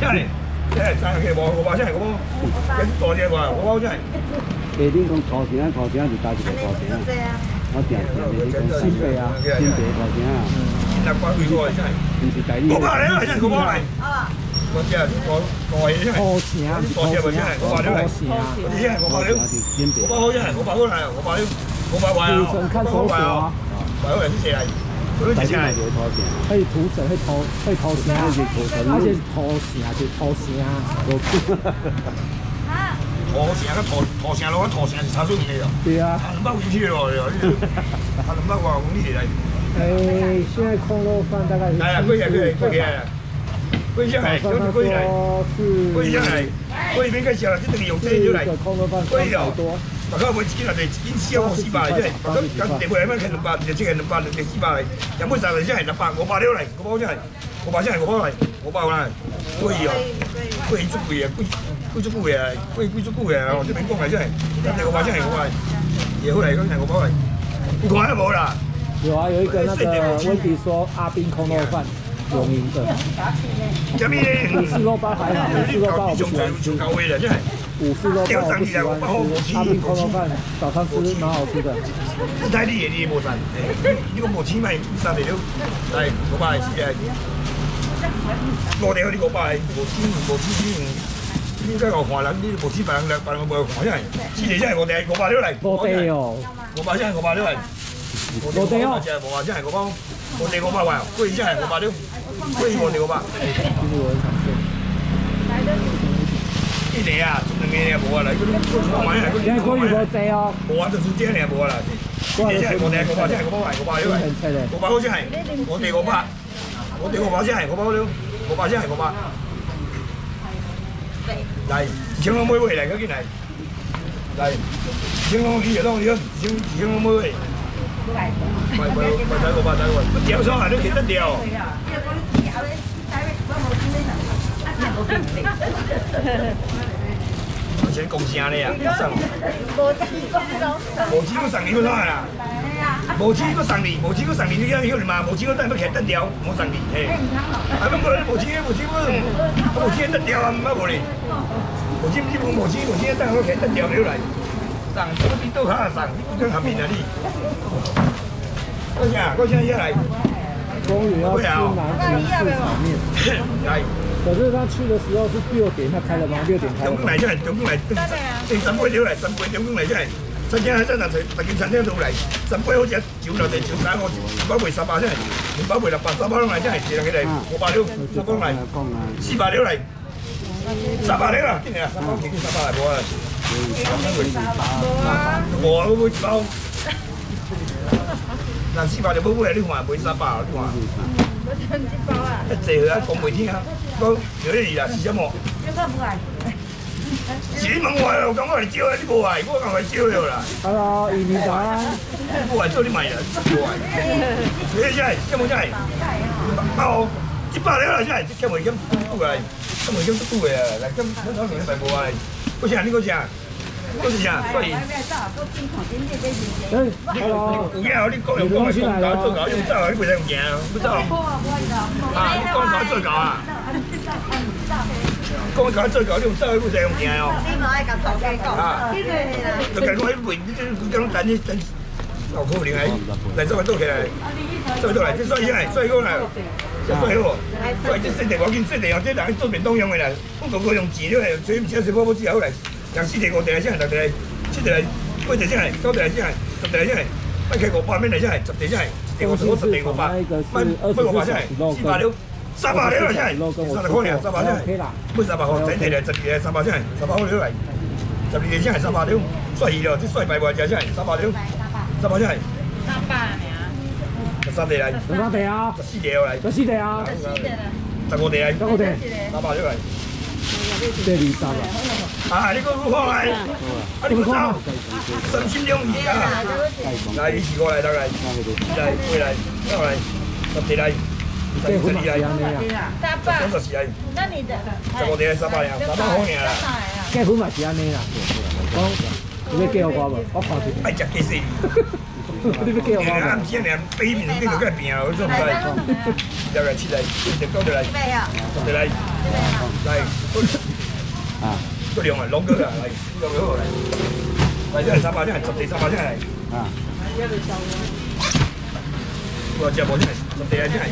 真系，真系三个五五百真系五包，跟大只话五包真系。下顶讲头前啊，头前是搭一个头前啊。我定定你讲新北啊，新北头前啊。六百几个真系。唔是第二。五百两真系五百嚟。啊。我只系我我嘢真系。头前啊，头前真系五百两嚟。我真系五百两。五百好真系五百好嚟，五百两，五百位啊。涂层看手法啊。百好嚟啲嘢嚟。可以涂层，可以头，可以头前，而且涂层，而且头前就头前啊。土城跟土土城路跟土城是差出远的哦。对啊。差两百公里咯，差两百外公里来。哎，现在空肉饭大概是。哎呀，贵呀贵贵呀！贵下来，就是贵来。贵下来，贵边个小了，这等于用这就来。贵了。大家买一斤啊，就一斤四五四百来，这，咁咁订回来咩？两百，就即系两百，两四百来。有冇十嚟先系六百？五百了嚟，五百先系，五百先系五百嚟，五百啦。贵哦，贵足贵啊，贵。贵足贵啊，贵贵足贵啊！我这边讲来真系，真系我发现系我话，也好嚟，真系我包嚟，你看都冇啦。有啊，有一个那个温迪说阿斌空肉饭有名的。什么呢？五四肉包还好，五四肉包我不喜欢吃。五四肉包我不喜欢吃。阿斌空肉饭早餐吃蛮好吃的。台里嘢你冇散，你个冇钱咪散嚟了，系我包嚟食嘅。我哋嗰啲我包係冇錢冇錢。应该我看人，你无钱别人来，别人无看下，四地真系五地五百了嚟，五地哦，五百真系五百了嚟，五地哦，真系五百真系五百，五地五百块，贵真系五百了，贵五地五百。一地啊，两个也无啊啦，嗰啲嗰玩意，嗰啲可以无地哦，无啊，就做正嘅无啦，四地真系五地五百真系五百，五百了嚟，五百好真系，五地五百，五地五百真系五百了，五百真系五百。来，请我买位来，赶紧来。来，请我去，让我去，请请我买位。来，买买买仔个，买仔个，不掉上来都捡得掉。我先讲声咧啊，送。无钱无钱我送你不上来啦。无钱我送你，无钱我送你，你晓晓得嘛？无钱我等要捡得掉，我送你。嘿，啊，不过无钱无钱我，无钱得掉啊，唔捌无哩。无钱你无无钱，无钱等我捡得掉了来。送，我边倒下送，你讲下面啊你。过啥？过啥下来？终于要吃南京市场面。来。可是他去的时候是六点，他开了吗？六点开。中午来真系，中午来。对，三杯了来，三杯中午来真系。餐厅喺真係大件餐廳都嚟，三杯好似酒樓地酒餐，我包賣三百真係，包賣六百三百兩嚟真係，兩起嚟五百了，三百嚟，四百了嚟，三百了啦，今年啊，三百幾三百嚟冇啊，冇啊，冇冇包，嗱四百就冇冇嚟，你看賣三百，你看。一借佢啊，講每天啊，講有啲嘢啊，試咗冇？自己問我我嚟招啊，啲冇係，我招咗啦。Hello。你真係，根本真係。包一百兩啦，真係，根本咁都係，根本咁都係啊！嚟咁香港人咪冇係，嗰隻係呢個隻啊。多少钱啊？所以。嗯，hello。有嘢，我啲工人工係工搞做搞，用真係啲背仔用嘢啊，唔得啊。啊，工搞做搞啊。工搞做搞，用真係背仔用嘢哦。你咪夾頭嘅講。啊。就計我喺背，你你咁等啲等。哦，可能係嚟收埋多起來，收到嚟，即所以係，所以講係，即所以好。所以即識地我見識地，或者人做便當用嘅啦，我個個用字都係，最唔少少波波之後嚟。廿四地五地先係，六地七地八地先係，九地先係，十地先係，一企五百蚊地先係，十地先係，地我我十地五百，蚊蚊五百先係，四百了，三百了先係，三十塊啊，三百先係，每三百號整地嚟十二三百先係，三百號了嚟，十二地先係三百了，衰咗啲衰幣話就先係三百了，三百。先係，三百啊，十三地嚟，十三地啊，十四地嚟，十四地啊，十五地嚟，十五地，三百了嚟。这里三了。啊，你个如何来？啊，你个走，三千两意啊！来，一起过来，大概，来，过来，过来，十几来，十几来，三百，十来，那你的，十五地三百两，三百好年啦。结婚嘛是安尼啦，讲，你要叫我无？我看住。爱食鸡丝。你不给我吗？暗时连背面顶都该平啊，我做唔来。来来，起来，一高就来，就来，来，啊，都两万，龙哥啊，来，龙哥来，来，这三八这，十地三八这来，啊，我接无这，十地啊这，来，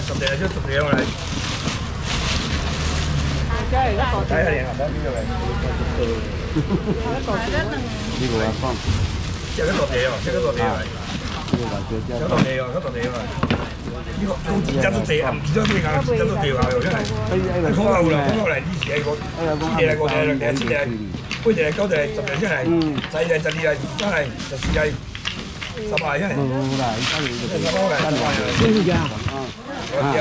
十地啊这，十地啊来。睇下你啊，睇下邊度嚟？呢個啊方，即係嗰落地哦，即係嗰落地嚟。嗰落地哦，嗰落地啊！呢個高自質都地啊，唔見咗咩㗎？自質都地話又真係。講後啦，講後嚟以前係個，以前係個地兩地，先地，杯地九地十地真係，細地十二係真係十四係。十八真係。冇冇啦，而家。你十八嚟，十八嚟。先生啊！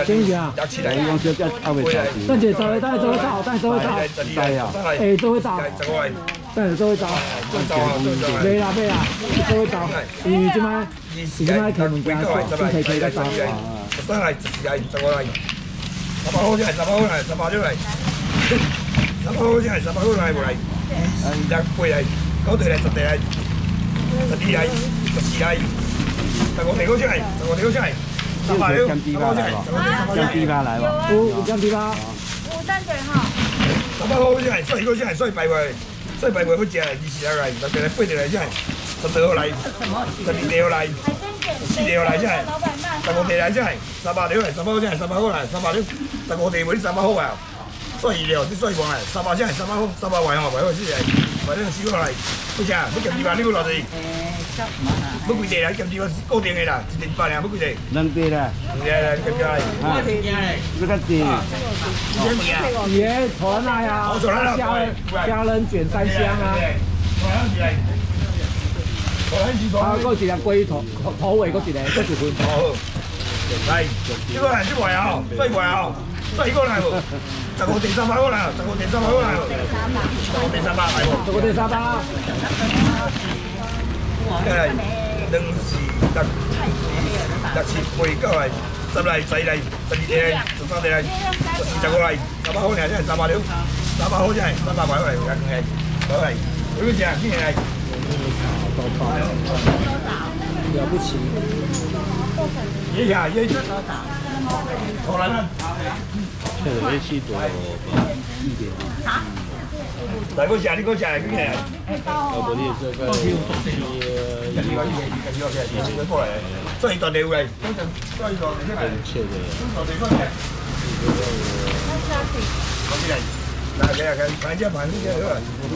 先生，等姐走，等姐走，走，等姐走，走，哎，走，走，等姐走，走，未啦，未啦，走，走，因为即摆，即摆开门家，先开开个走，十三嚟，十二嚟，十五嚟，十八號先係十八號嚟，十八號嚟，十八號先係十八號嚟，冇嚟，二十八嚟，九地嚟，十地嚟，十二嚟，十四嚟，十五地嗰先係，十五地嗰先係。金鸡巴来喎，金鸡巴来喎，有金鸡巴，有等阵吼。十八號先係，所以嗰先係，所以拜會，所以拜會好正，二十嚟，特別係八條嚟先係，十二號嚟，十二条来，四條嚟先係，十五條嚟先係，十八條嚟，十八號先係，十八號嚟，十八條，十五條會十八號啊，所以條啲所以講係，十八先係十八號，十八位號位號先係，或者四號嚟，好正，你金雞巴呢個落地。不贵地啦，今次我固定的啦，一定八两不贵地。两地啦，对啦，今次来。啊，这个地。耶，传来呀，家人家人卷三香啊。啊，过几两龟头头尾过几两，过几分。好，来，这个来这位啊，这位啊，这个来不？十五地三百个来，十五地三百个来。十五地三百来不？十五地三百。来，两四六六七八九来，十来十来十二来十三来十四十五来，三百好呢，真系三百了，三百好真系三百块来，唔该，好嚟，好正，今日嚟，了不起，一下一，好来啦，这个没去多一点。来我下，你给我下，今日。我不哩这个，人哋話嘢，人哋話嘅，人哋過嚟，所以當地會，所以當地出嚟，當地出嚟。嗰啲人，嗱嘅嘅，反正反正嘅，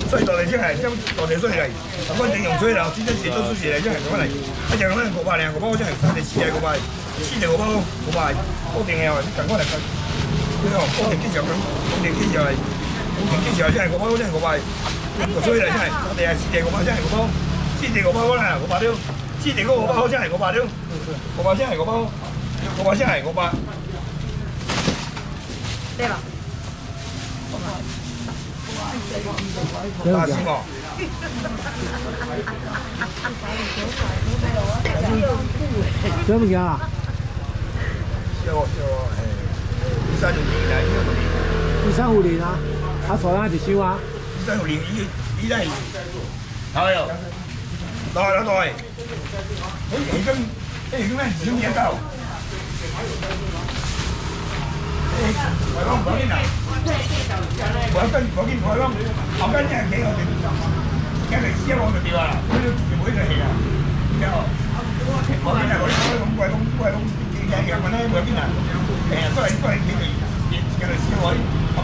所以當地出嚟，將當地出嚟，咁樣整用水啦，只只是都出事嚟，即係咁嚟，一隻咁樣五百零，五百真係三地四隻五百，四隻五百五百，固定嘅又近過嚟嘅，呢個固定機場咁，固定機場係，固定機場真係五百真係五百。個水嚟真係，我哋係四地個包真係個包，四地個包啦，個包雕，四地嗰個包真係個包雕，個包真係個包，個包真係個包。對啦。大師我。什麼嘢啊？小小誒，三五零啊，二三五零啊，啊，坐哪一箱啊？真係連依依真係，係啊，來來來，好幾根，誒咁樣少嘢夠。台灣嗰邊啊，我跟嗰邊台灣，後跟真係幾我哋，梗係試我就掉啊，嗰啲全部都係啊，之後嗰邊啊嗰啲咁貴咁貴咁幾樣嘅咧，嗰邊啊，誒都係都係幾條嘢，嘅嚟試我，我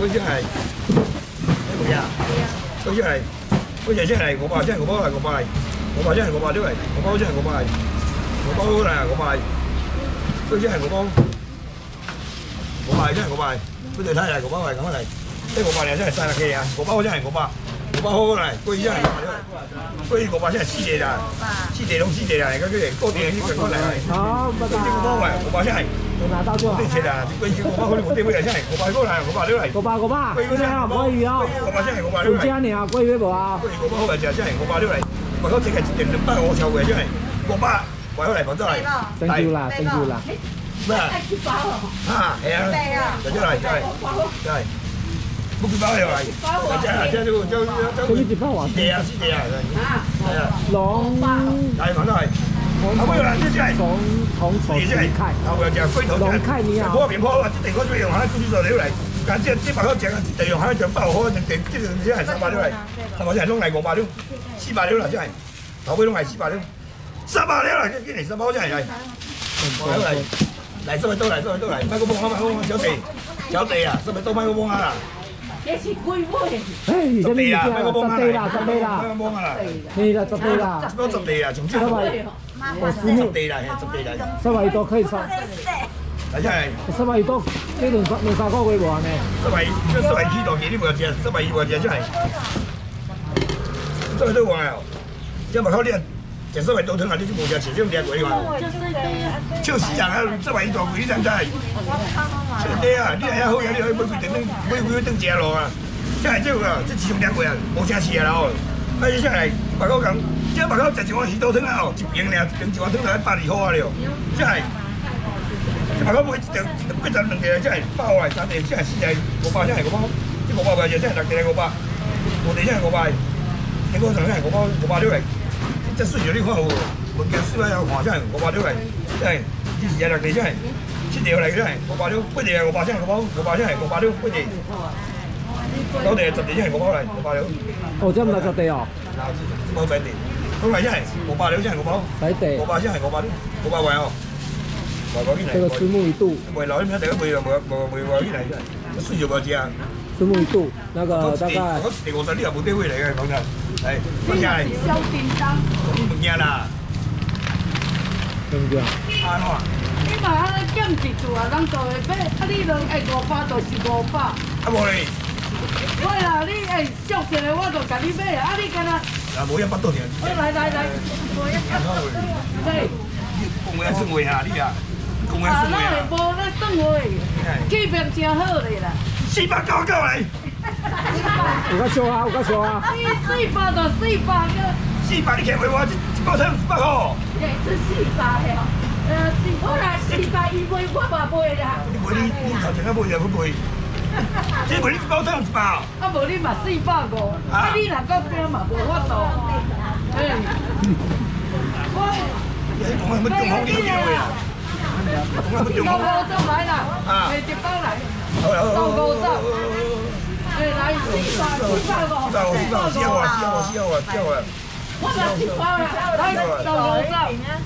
佢先係，咩啊？佢先係，嗰隻先係我爸，先係我爸系我爸嚟，我爸先係我爸啲嚟，我爸先係我爸嚟，我爸嚟啊我爸嚟，佢先係我爸，我爸先係我爸嚟，佢哋睇嚟我爸係咁嚟，即係我爸嚟真係晒氣啊！我爸真係我爸。我爸好嚟，佢真係，佢我爸真係師弟啦，師弟同師弟嚟，而家佢哋多啲啲過嚟。好，爸喂，我爸真係，我拿到咗。啲錢啊，佢我爸可能冇啲咩真係，我爸過嚟，我爸都嚟。我爸我爸，你好，唔可以啊。我爸真係我爸都嚟。幾年啊？幾月冇啊？我爸好嚟就真係我爸都嚟，我嗰隻係定定不我湊嘅真係，我爸為咗嚟廣州嚟。Thank you 啦，Thank you 啦。咩啊？啊，係啊，就出嚟，真係，真係。冇幾包又嚟，即係即係都都都嗰啲包啊？師弟啊，師弟啊，係啊，龍大房都係，後尾又嚟，即係從從從即係後又就龜頭，龍溪你好，破面破啊！啲地嗰種用下豬肉料嚟，但係即係白嗰隻啊，地用下像包好，定定即係即係三百料嚟，係咪先係窿嚟五百料，四百料啦，真係後尾窿係四百料，三百料啦，今年三包真係係，嚟嚟收咪都嚟，收咪都嚟，買個幫啊，買個幫小地，小地啊，收咪都買個幫啊！你是貴妹？哎，你真係啊！十地啦，十地啦，係啦，十地啦，多十地啊，總之係咪？我師母十地啦，係十地啦。十萬多可以收。係真係。十萬多，呢輪十輪三個幾萬呢？十萬，即十萬幾多幾呢個字？十萬二個字真係。十萬都話啊，因為佢啲人。就所謂倒騰啊！你都冇價錢，都唔靚鬼嘛。超市人啊，周圍做嗰啲人真係。超低啊！啲人好有啲可以每佢定定每每登正路啊！真係真係啊！即係始終靚鬼啊，冇價錢啊！哦，啊！真係白狗咁，即係白狗就似我魚倒騰啊！哦，一瓶咧，一瓶一碗湯就一百二號啊！了，真係。白狗每一條一陣兩條真係包嚟三條，真係四條五百真係個包，啲五百嘅嘢真係特地五百，我哋真係五百，你嗰陣真係五百五百料嚟。即係需要呢款好，物件輸翻有話真係。我話咗係，真係以前日地真係切條嚟真係我話咗，不地係。我話真係。我包，我話真係我話咗不地，九地係十地真係我包嚟，我話咗。哦，真唔係。十地哦。嗱，冇使地，咁係。真係我話咗真係我包。使地。我話真係我話咗，我話為哦。話嗰邊嚟。這個私募一度。為留啲咩？第一會冇冇冇話邊嚟？需要個字啊。私募一度，那個大概。我哋呢又冇機會嚟嘅講真。係，乜嘢係？小便當。唔驚啦。點講？啱啊！你嘛啊減一注啊，咱做会买，啊你兩下五百就是五百。啊无咧。我啦，你下俗一個我就甲你买啊，啊你干那？啊無一百多條。來來來，無一百多。對。講話算话啊，你啊。啊。啊，那無那算話，氣氛真好咧啦。四百九九嚟。有較少啊，有較少啊。四四百就四百個。四百你客話我一包湯一百號。誒，這四百嘅，誒四，好啦，四百一杯我嘛買啦。你買你你头前嗰杯又唔買？即係買你一包湯一百。啊無你嘛四百五，啊你若個邊嘛無法度。誒。我。你講乜乜中好幾嘢啊？講乜乜中好？到澳洲來啦，誒一包嚟。到澳洲。誒來四百四百五。四百五四百五，四百五四百五四百五四百五。我話四百啦，來到澳洲。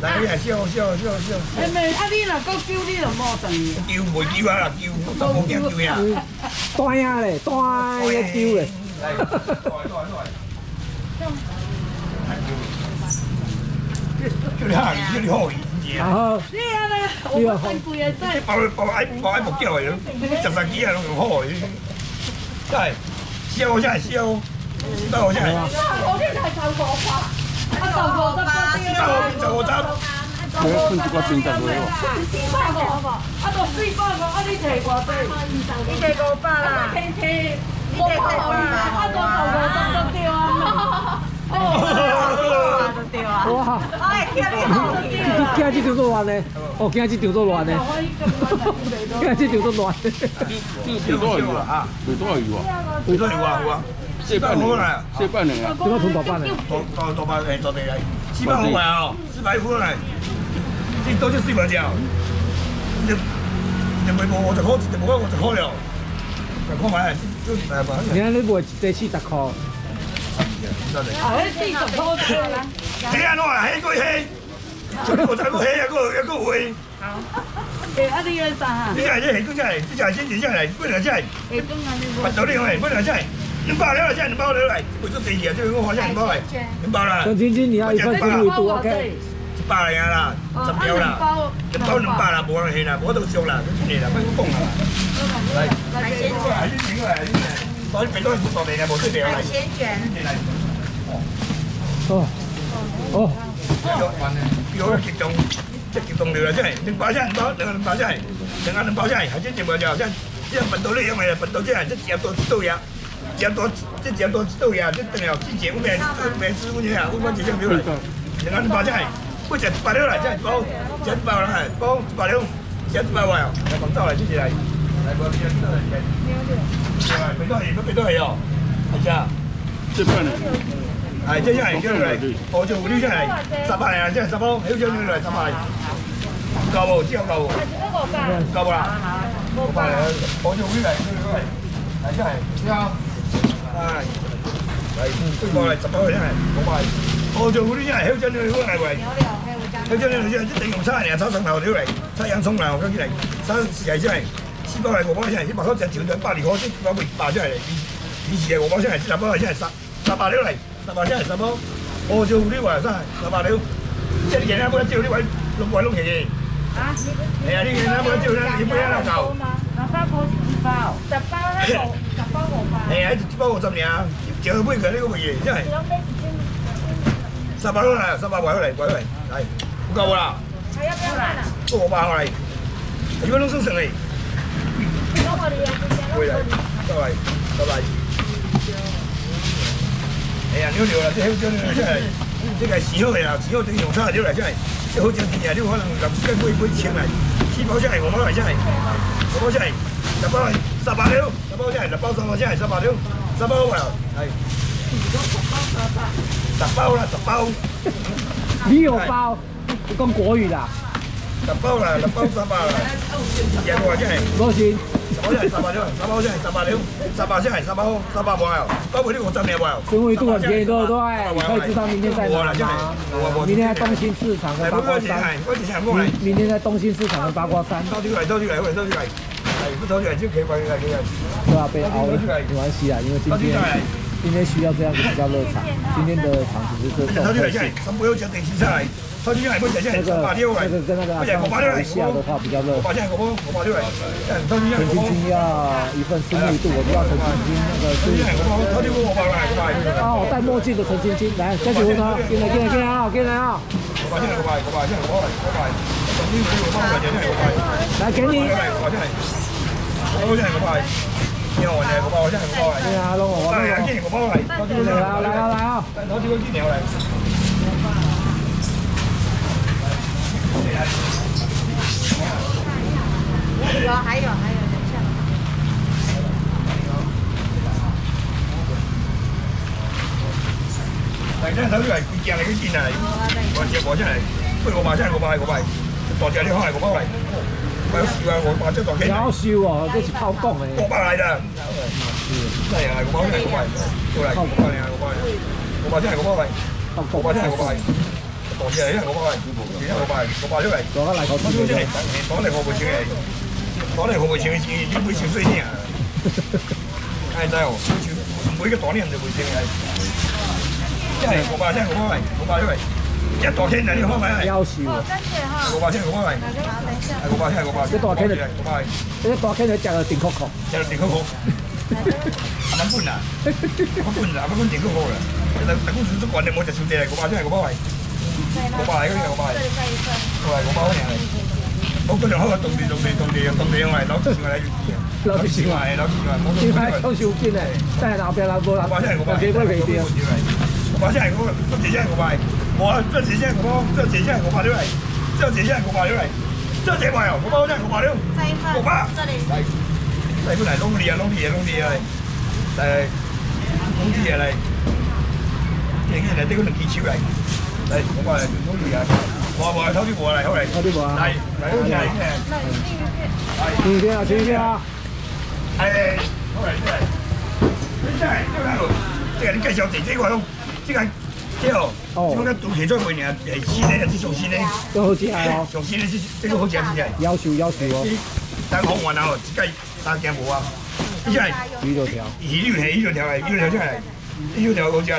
嚟你係四百五四百五四百五四百五。誒咪啊你若個叫你就冇等。叫啊？叫就冇叫叫呀。端呀咧，端一叫咧。嚟，來來來。叫你，叫你開嘢。啊！你啊咧，我辛苦嘅真係。包包喺包喺木膠嚟咯，十十幾啊，用開。真係，燒真係燒，四百我真係。我呢係豆腐花，啊豆腐汁嗰啲啊。豆腐汁。我分一個變質嘅喎。四百個好唔好？啊到四百個，啊你提過對。你提過百啦。天天，我包啊到豆腐汁都掉啊。哦，都掉啊。哇！哎，今日这场乱呢？哦，今日这场做乱呢？今日这场做乱。有多少鱼啊？有多少鱼啊？多少鱼啊？四百块啦，四百两啊。这个从大班呢？大大大班诶，大地来，四百块啊，四百块来。这多少四百只？一一卖无五十块，一卖五十块了。看看买，就来吧。你看你卖一四十块。啊，迄四十块的啦。黑，黑过黑，我再过黑啊，过一个黑。好。诶，啊，你要啥哈？你讲这黑公仔，这讲先几只来，不能这。黑公仔你。来，不能这。两包了，现在两包了来，为咗第二，即係我發現兩包嚟，兩包啦。陳晶晶，你要一份生魚肚，OK？一百嚟啊啦，十條啦，一包兩百啦，冇人去啦，冇得上啦，咁嚟啦，乜講啦？嚟，嚟先卷，嚟先卷嚟，所以俾多啲落嚟嘅，冇出嚟嚟。先卷。哦，哦。有有激動，即激動了啦，真係，兩包先，兩包，兩個兩包先，兩個兩包先，係真全部就真，即係笨到呢樣嘢，笨到即係即係多多嘢。只多这只多豆芽，这等了季节，我每每次我你啊，我我直接没有来，你看你包起来，我只八六来，这包，这包来，包八六，这包来哦，来放走来，谢谢来，来包这些豆来，来，别多还，别多还哦，大家，这块呢？哎，这下来，这来，我就五六下来，十八来，这十包，还有这六来，十八来，够不？这样够不？够不啦？够不啦？我就五六来，来，来下来，对啊。哎，来，对过来，十包真系，五百。我做嗰啲真系香蕉呢，好大胃。香蕉呢，你真係用叉嚟，炒上頭料嚟，炒洋葱嚟，我講起嚟，炒時係真係，四包嚟五包真係，一百塊隻條就百二塊，即係會爆出嚟。以前五包真係，十包真係十十八料嚟，十包真係十包。我做呢位真係十八料，即係人家冇得照呢位六位六期嘅。啊？係啊，呢件咧冇得照咧，你杯一兩嚿。嗱，花果十包，十包咧冇。哎呀，一包五十年，就买个那个嘢，真系。三百块来，三百块来，块来，来，不够啦。还要不要来？不五百块来，一分钟收成嘞。会来，再来，再来。哎呀，牛牛啦，这好少牛真系，这个时好嘅啦，时好等用差牛来真系，这好正甜啊，你可能咁即係杯杯清嚟，四包真系，五包真系，五包真系，十包。十八條，十包先係十包，十包先係十八條，十包喎，係。十包啦，十包。你有包？你講國語啦。十包啦，十包十包啦。嘢喎真係。多少錢？十包先係十八條，十包先係十八條，十八先係十包，十八冇啊，包括呢個真嘅冇啊。生活度很便宜，对不对？你可以知道明天在哪吗？明天在东兴市场跟八卦山。明明天在东兴市场跟八卦山。到底嚟，到底嚟，喂，到底嚟。不投就就可以关了，可以。对啊，被熬了，没关系啊，因为今天今天需要这样子比较热场。今天的场子就是这种特性。三不有讲电视上来，超级海不讲现在八六来，那个跟那个阿下的话比较热。八现在我我八六来，超级陈晶晶要一份深入度，我不知道陈晶晶那个是。超级我八来，哦，戴墨镜的陈晶晶，来，再请问他，进来进来进来啊，进来啊。我八现在我八，我八现在我八，我八，陈晶晶我八，现在我八。来给你。我真係個包係，以後我係個包，我真係個包係。係啊，老王，我係今年個包係。嚟啊嚟啊嚟啊！攞住個今年我嚟。有，還有，还有，等一下。嚟真手呢係佢鏡嚟，佢見嚟，我接我真係，不過我買真係個包係個包係，多謝你開個包嚟。有笑啊！我話真當幾有笑喎，都是拋光嘅。國巴嚟㗎，真係係國巴，真係國巴，過嚟國巴嚟啊！國巴嚟，國巴真係國巴嚟，國巴真係國巴嚟，多謝你啊！國巴嚟，真係國巴嚟，國巴出嚟。講緊嚟講真係，講嚟我會請你，講嚟我會請你，你會請水啲啊？係真係，每個當年就會請你，真係國巴真係國巴嚟，國巴出嚟。一大天啊！你開咪？夭壽喎！五百千，五百嚟。係五百千，係五百。一大天就五百。一大天就食到電曲曲，食到電曲曲。阿蚊半啊！阿蚊半啊！阿蚊半電曲曲啦。但但公司都講你冇食少啲嚟，五百千係五百嚟。五百嚟嗰啲係五百嚟。五百五百好嘢嚟。我嗰陣開個動地動地動地動地用嚟攞錢嚟。攞錢嚟攞錢嚟，冇錢。點解都少見嚟？真係鬧邊鬧波鬧？五百千係五百。幾多幾啲啊？五百我现在我这几件五百，我这几件我这几件五百六来，这几件五百六来，这几块哦，五百五百六，五百，这里，来，来不来？弄你啊，弄你啊，弄你啊，来，弄你啊来，这个来这个两支手来，来，五百，弄你啊，我我偷啲货来，好嚟，偷啲货啊，来，来，来，来，来，轻点啊，轻点啊，哎，好嚟，好嚟，你真系，这个，这个你介绍第几个咯？这个，这哦，这个都起咗几年，系新的，是上新的，都好食哦，上新的，这这个好食，真系。要求要求哦。单红丸啊，一介三件无啊，你真系鱼肉条，鱼肉系鱼肉条嚟，鱼肉条真系，鱼肉条好食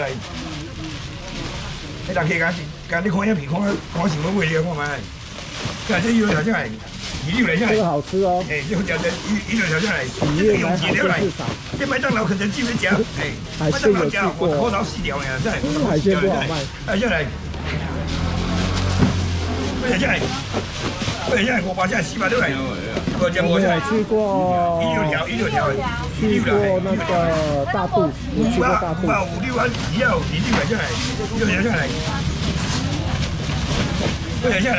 你大家讲，讲你看一片，看看什么味料看卖？看这鱼肉条真系。鱼肉嚟真系，这个好吃哦。哎，这好食的鱼鱼肉条真系，这个用饲料嚟。这麦当劳肯德基你食，哎，麦当劳食我拖到四条呀，真系，海鲜不好卖。哎，真系，真系，真系，我把这四百六嚟，我只我才去过一六条，一六条，去过那个大肚，去过大渡。五六万以后，你六来真系，六条真系，六条真系。